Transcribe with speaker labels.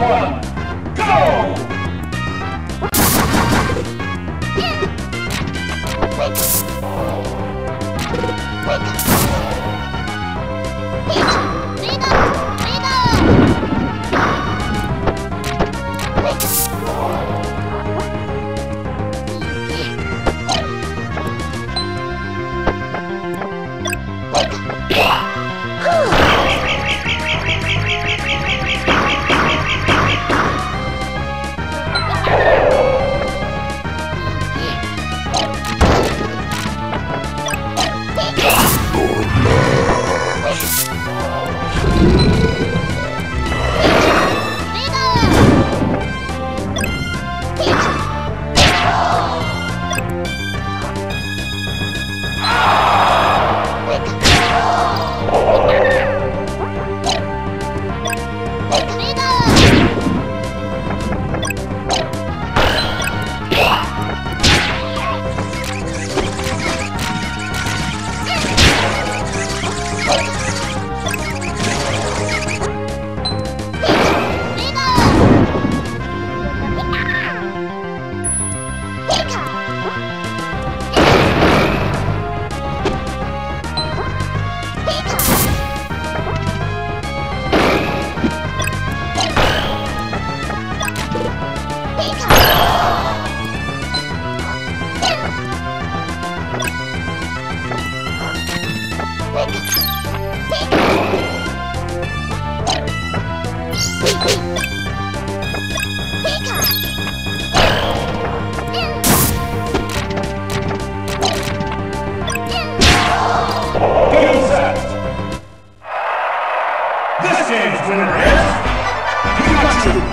Speaker 1: one, go! This game's winner is... Pikachu!